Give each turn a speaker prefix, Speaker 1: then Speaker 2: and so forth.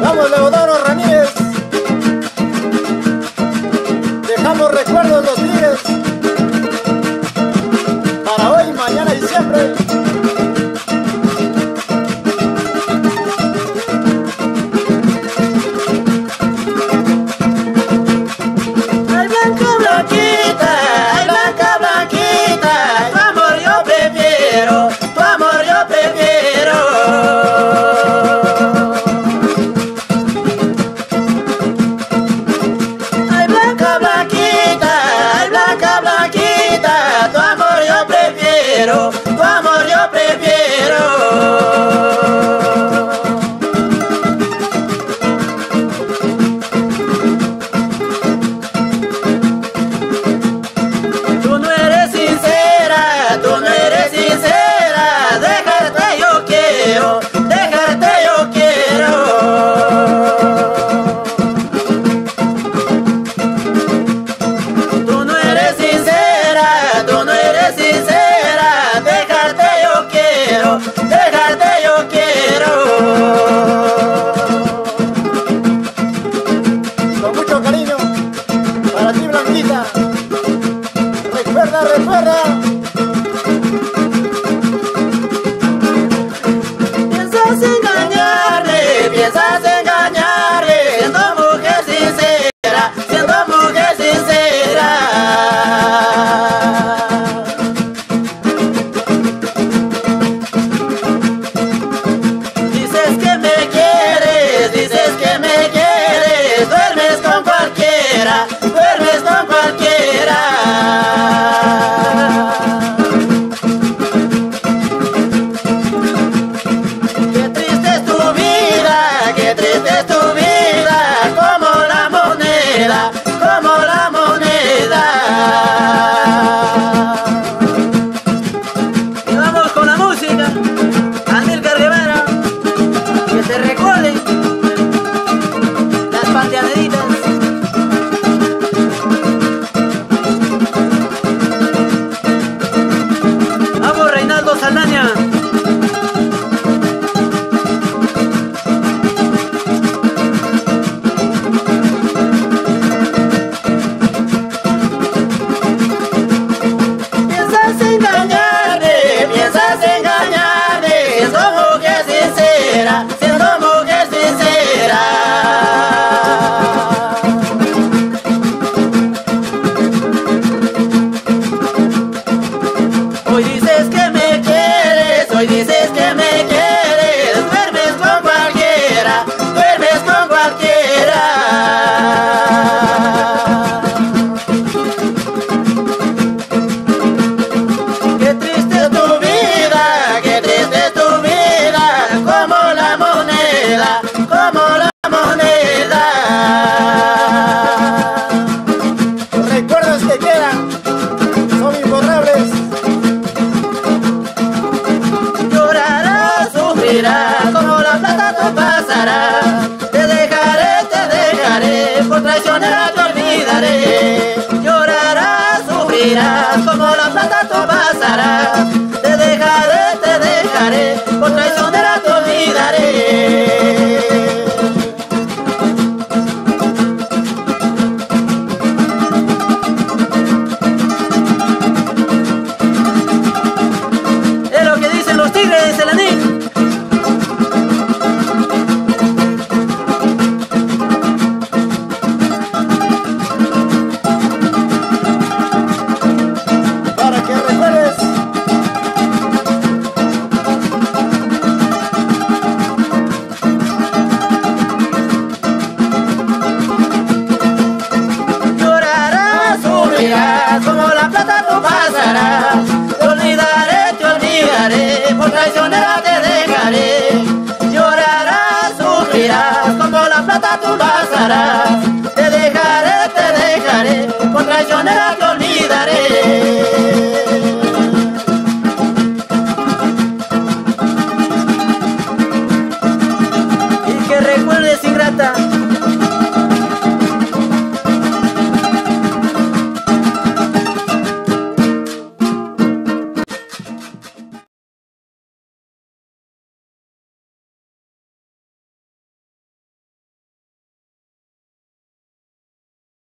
Speaker 1: Vamos, Leodoro Ramírez. Dejamos recuerdos los días. Para hoy, mañana y siempre. madre perra.
Speaker 2: Piensas engañarle, piensas engañarle, siendo mujer sincera, siendo mujer sincera. Dices que me quieres, dices que me quieres, duermes con cualquiera. de como la plata tú pasarás. Te dejaré, te dejaré, por traicionera te olvidaré. Llorarás, sufrirás, como la plata por traicionera te
Speaker 1: dejaré.
Speaker 2: Llorarás, sufrirás, con la plata tú pasarás. Te dejaré, te dejaré, por traicionera te olvidaré. Y que recuerdes ingrata